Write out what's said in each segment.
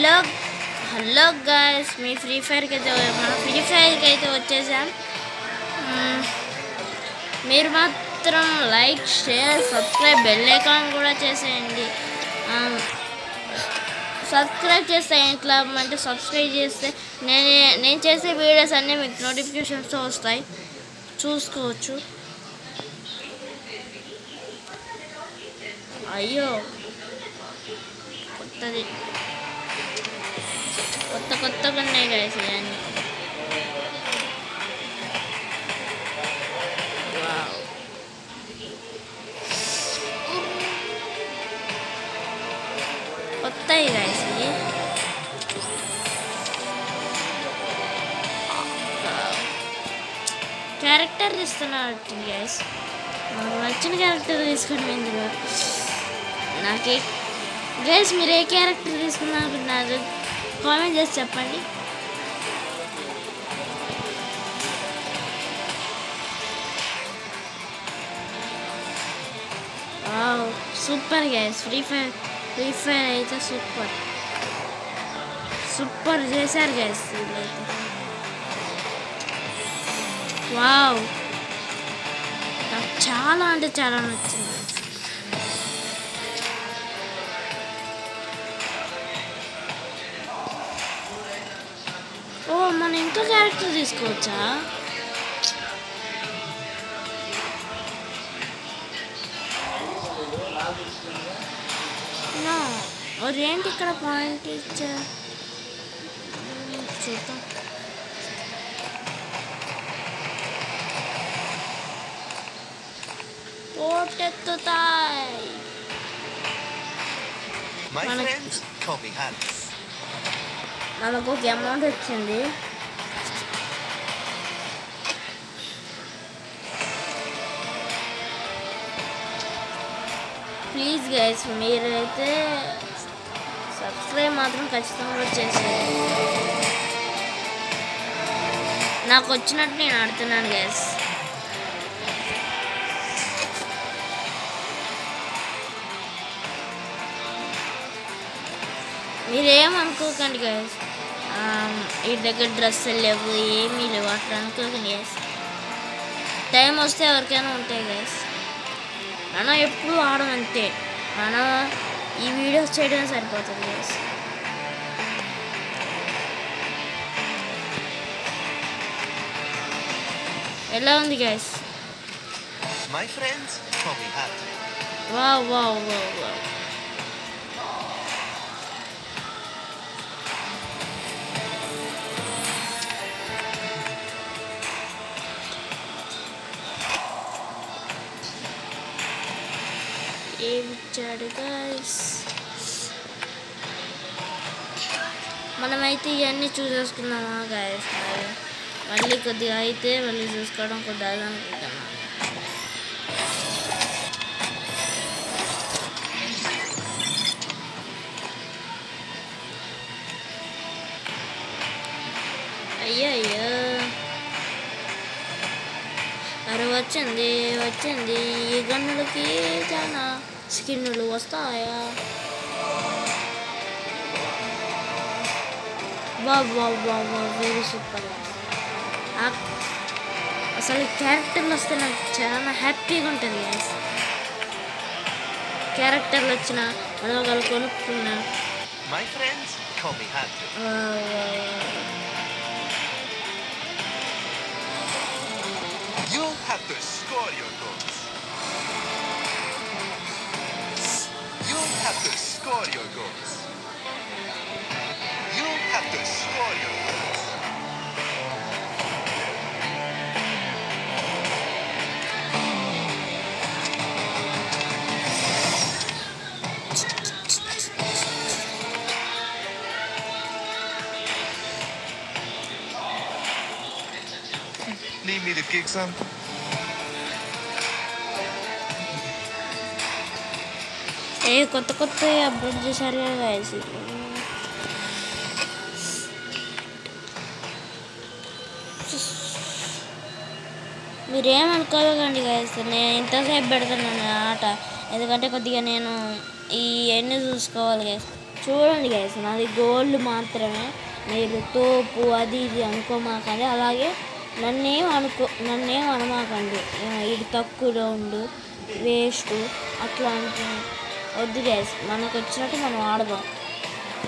Hello hello guys మీ free ఫైర్కి అయితే మన ఫ్రీ ఫైర్కి అయితే వచ్చేసాం. మీరు మాత్రం like share subscribe bell icon కూడా చేసేయండి. సబ్స్క్రైబ్ చేస్తే ఇట్లా అంటే సబ్స్క్రైబ్ చేస్తే నేను నేను చేసే వీడియోస్ అన్నీ మీకు నోటిఫికేషన్స్ వస్తాయి. చూసుకోవచ్చు. అయ్యో కొత్తది. కొత్త కొత్తగా ఉన్నాయి గాయస్ ఇవన్నీ కొత్తవి గాయస్ ఇవి. క్యారెక్టర్ ఇస్తున్నారు గైస్ నాకు నచ్చిన క్యారెక్టర్ తీసుకోండి ఇందులో. నాకే గైస్ మీరు ఏ క్యారెక్టర్ తీసుకున్నారు కామెంట్ చేసి చెప్పండి. Wow super guys free fire free fire అయితే సూపర్. సూపర్ చేశారు గ్యాస్ వీళ్ళైతే. వావ్. నాకు చాలా అంటే చాలా నచ్చింది. మనం ఇంకో క్యారెక్టర్ తీసుకోవచ్చా ఏంటి ఇక్కడ పాయింట్ ఇచ్చా మ్మ్, చూద్దాం పోటెత్తుతాయి. మనకు ఒక అమౌంట్ వచ్చింది ప్లీజ్ గైస్ మీరైతే సబ్స్క్రైబ్ మాత్రం ఖచ్చితంగా చేసేయండి. నాకు వచ్చినట్టు నేను ఆడుతున్నాను గైస్. మీరేమనుకోకండి గైస్. ఈ దగ్గర డ్రెస్సులు లేవు ఏమీ లేవు అట్లా అనుకోకండి గైస్. టైం వస్తే ఎవరికైనా ఉంటాయి గైస్. మనం ఎప్పుడు ఆడం అంతే. మనం ఈ వీడియోస్ చేయడం సరిపోతుంది గైస్ ఎలా ఉంది guys me Hat. Wow wow wow wow ఏమిచ్చాడు guys మనమైతే ఇవన్నీ చూసేసుకున్నామా గాయస్ మరి మళ్ళీ కొద్దిగా అయితే మళ్ళీ చూసుకోవడం కొద్దిగా అనుకుంటున్నాను. అయ్యయ్యో. అరే వచ్చింది వచ్చింది ఈ గన్నులకి చాలా. స్కిన్నులు వస్తాయా వెరీ సూపర్ అసలు క్యారెక్టర్లు వస్తే నాకు చాలా హ్యాపీగా ఉంటుంది గ్యాస్ క్యారెక్టర్లు వచ్చిన మనం ఒకళ్ళు కొనుక్కున్నా. You have to score your goals. Have to score your goals. You have to score your goals. Leave me to kick some. ఏ కొత్త కొత్త అప్డేట్ చేశారు కదా guys. మీరేమనుకోకండి గాయస్ నేను ఇంతసేపు పెడుతున్నాను ఆట. ఎందుకంటే కొద్దిగా నేను ఈ ఎన్ని చూసుకోవాలి గాయస్ చూడండి గాయస్ నాది గోల్డ్ మాత్రమే. మీరు తోపు అది ఇది అనుకోమాకండి. అలాగే నన్నేం అనుకో నన్నేం అనమాకండి. ఇది తక్కువ రౌండ్ వేస్ట్ అట్లాంటి వద్దు గ్యాస్ మనకు వచ్చినట్టు మనం ఆడదాం.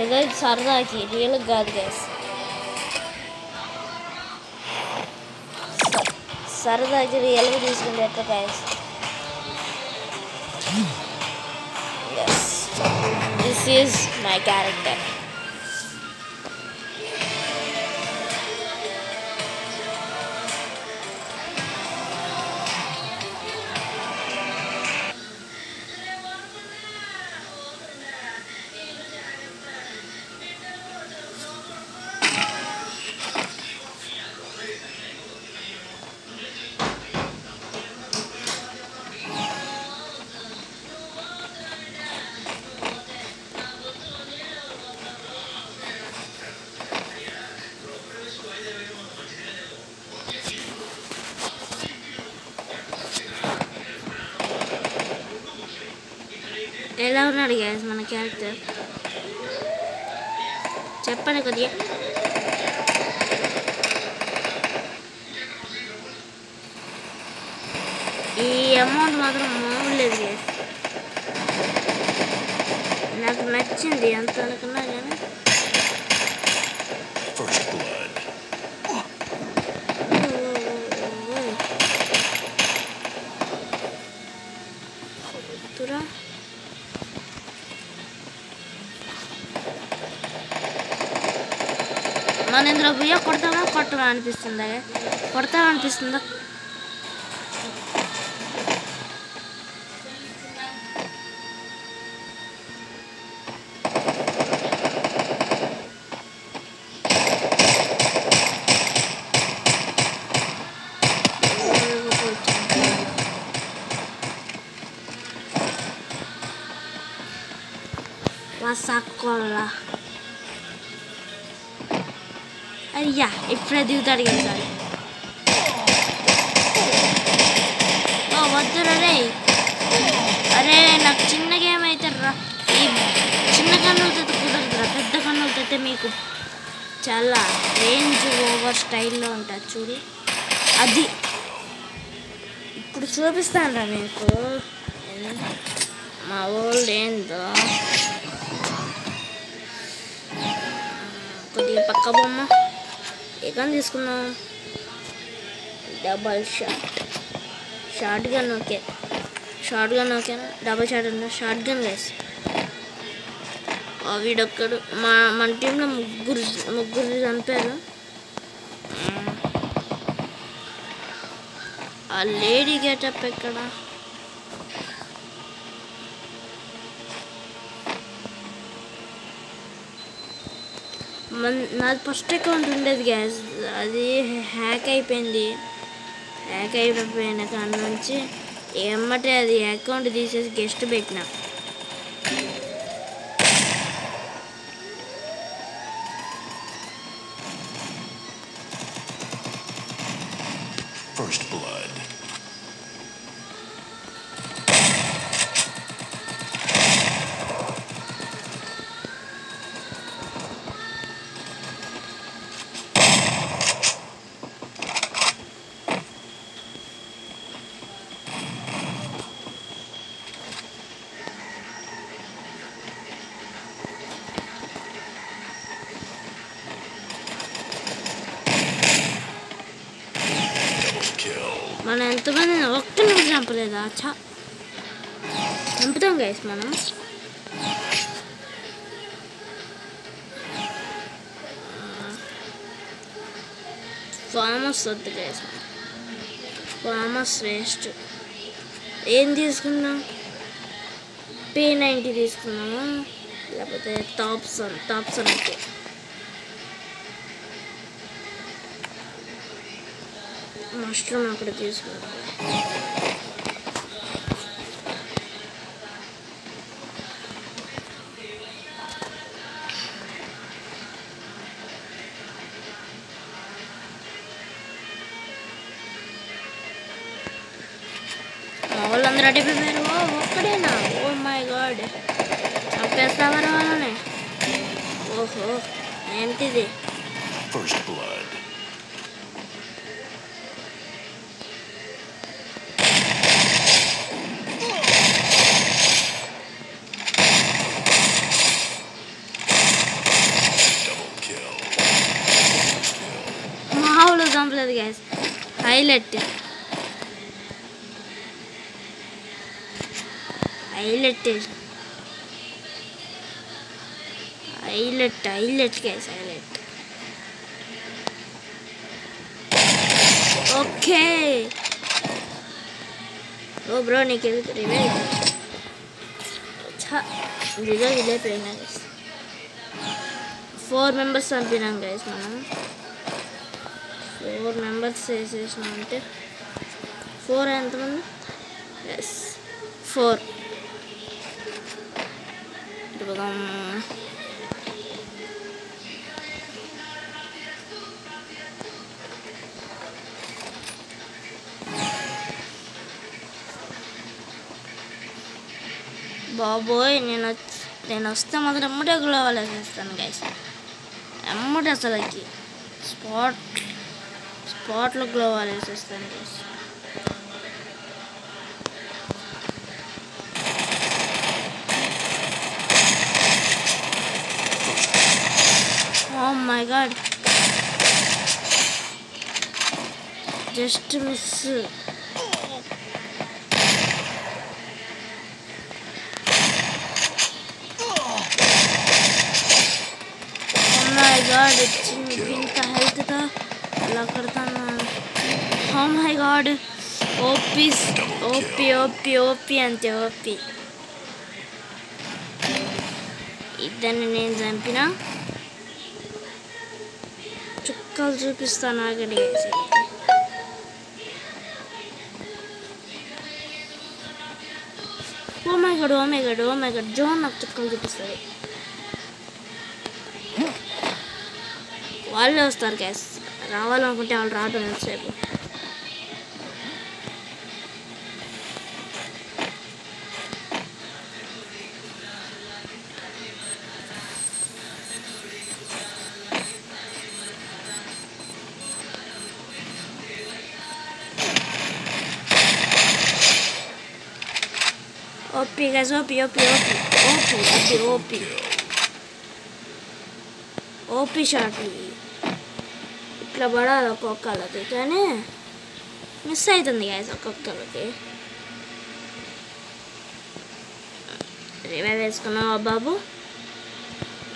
ఏదో ఇది సరదాకి రియల్ కాదు గ్యాస్ సరదాకి రియల్గా తీసుకుంటే ఎట్లా guys yes this is my ఎలా ఉన్నాడు గ్యాస్ మన క్యారెక్టర్ చెప్పండి కొద్దిగా. ఈ అమౌంట్ మాత్రం మామూలు లేదు గ్యాస్ నాకు నచ్చింది ఎంత అనుకున్నా కానీ. First blood. తురా మన ఇందులో పోయ కొడతావా కొట్టవా అనిపిస్తుందా కొడతావా అనిపిస్తుందా వసక్కోలా అయ్యా ఇప్పుడే దిగుతాడు కదా ఓ వద్దురా రే అరే నాకు చిన్న గేమ్ అయితే రా ఈ చిన్న కన్నులతో కుదరదురా పెద్ద కన్నులతో మీకు చాలా రేంజ్ ఓవర్ స్టైల్లో ఉంటుంది చూడు అది ఇప్పుడు చూపిస్తాను రా మీకు మా ఓల్డ్ ఏందో కొద్దిగా పక్క బొమ్మ గన్ తీసుకుందాం double shot short gun okay short gun ఓకేనా డబల్ షాట్ ఉందా? షార్ట్ గన్ వేసి వీడొక్కడు. మా మన టీంలో ముగ్గురు ముగ్గురు చనిపోయారు ఆ లేడీ గెటప్ ఎక్కడ? మన నాది ఫస్ట్ అకౌంట్ ఉండేది గ్యాస్ అది హ్యాక్ అయిపోయింది. హ్యాక్ అయిపోయిన కాడ నుంచి ఏమంటే అది అకౌంట్ తీసేసి గెస్ట్ పెట్టిన. First blood. మనం ఎంతమంది ఒక్కరిని చంపలేదా? చా. చంపుతాం గైస్ మనం. ఫామస్ వద్దు గైస్ ఫామస్ వేస్ట్ ఏం తీసుకుందాం పే నైంటీ తీసుకున్నాము? లేకపోతే టాప్సన్ టాప్సన్ అయితే మష్రూమ్ అక్కడ తీసుకుందాం మా వాళ్ళందరూ అడిగిపోయారు ఓ ఒక్కడేనా? ఓ మై గాడ్ చంపేస్తావా వాళ్ళని ఓహో ఏంటిది? First blood. Highlight highlight highlight highlight guys highlight okay oh bro నీకు రివే రివే ఇదే పోయినా గైస్ ఫోర్ మెంబర్స్ చంపినాం గైస్ మనం ఫోర్ మెంబర్స్ వేసేసినాం అంటే ఫోర్ ఎంతమంది? ఎస్ ఫోర్ బాబోయ్ నేను వచ్చి నేను వస్తే మాత్రం ఎమ్మటే గ్లోవల్ వేసేస్తాను గైస్ ఎమ్మటే అసలుకి. స్పాట్. స్పాట్లో గ్లోవల్ వేసేస్తాను guys oh my god just miss my god ఇంత oh my god OP OP OP OP అంతే ఓపీ ఇద్దరిని నేను చంపిన. చుక్కలు చూపిస్తాను ఆగడి. ఓ my god oh my god oh my zone నాకు చుక్కలు చూపిస్తుంది వాళ్ళే వస్తారు గ్యాస్ రావాలనుకుంటే వాళ్ళు రావడం ఎంతసేపు? OP guys OP OP OP OP OP OP OP shot ఇట్లా పడాలి ఒక్కొక్కలకి కానీ మిస్ అవుతుంది గాయస్ ఒక్కొక్కళ్ళకి రివైవ్ వేసుకున్నావా బాబు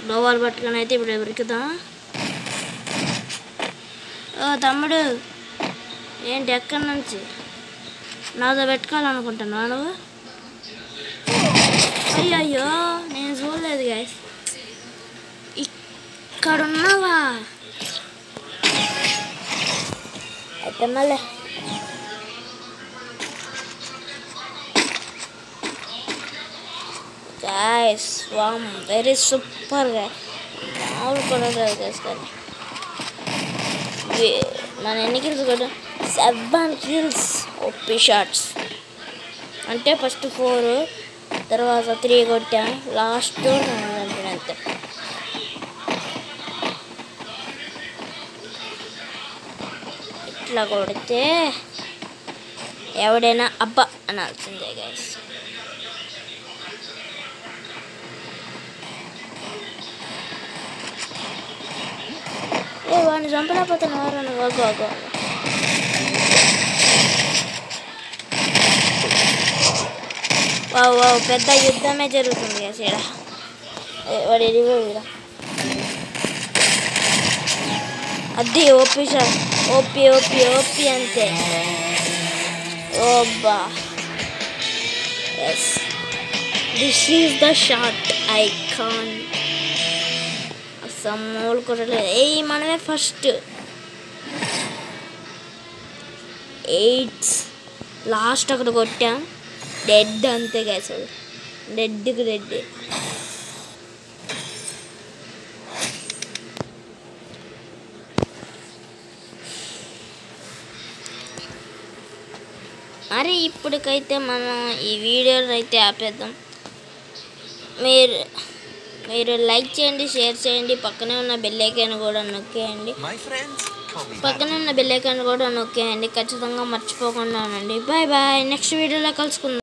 లోవాలు పట్టుకొని అయితే ఇప్పుడు ఎవరికిదా ఓ తమ్ముడు ఏంటి ఎక్కడి నుంచి నాతో పెట్టుకోవాలనుకుంటున్నావా నువ్వు అయ్యయ్యో నేను చూడలేదు గాయస్ ఇక్కడ ఉన్నావా అయితే మళ్ళీ గాయస్ వామ్ వెరీ సూపర్గా మామూలు కూడా లేదు guys కానీ మన ఎన్ని కిల్స్ కూడా సెవెన్ కిల్స్ ఓపీ షాట్స్ అంటే ఫస్ట్ ఫోర్ తర్వాత త్రీ కొట్టాం. లాస్ట్ అంతే ఇట్లా కొడితే ఎవడైనా అబ్బా అనాల్సిందే గైస్ ఏ వాడిని చంపలేకపోతే ఎవరన్నా గోగో వావ్ వావ్ పెద్ద యుద్ధమే జరుగుతుంది కదా వాడు ఎడిపోయిరా అది OP sir. OP OP OP అంతే. ఓబ్బా. Yes this is the short icon అసలు కొట్టలేదు ఏ మనమే ఫస్ట్ ఎయిట్స్ లాస్ట్ అక్కడ కొట్టాం. డెడ్ అంతే అసలు డెడ్కి డెడ్ మరి ఇప్పటికైతే మనం ఈ వీడియోని అయితే ఆపేద్దాం. మీరు మీరు లైక్ చేయండి షేర్ చేయండి పక్కనే ఉన్న బెల్ ఐకాన్ కూడా నొక్కేయండి. పక్కనే ఉన్న బెల్ ఐకాన్ కూడా నొక్కేయండి. ఖచ్చితంగా మర్చిపోకుండా ఉండండి. బాయ్ బాయ్ నెక్స్ట్ వీడియోలో కలుసుకుందాం.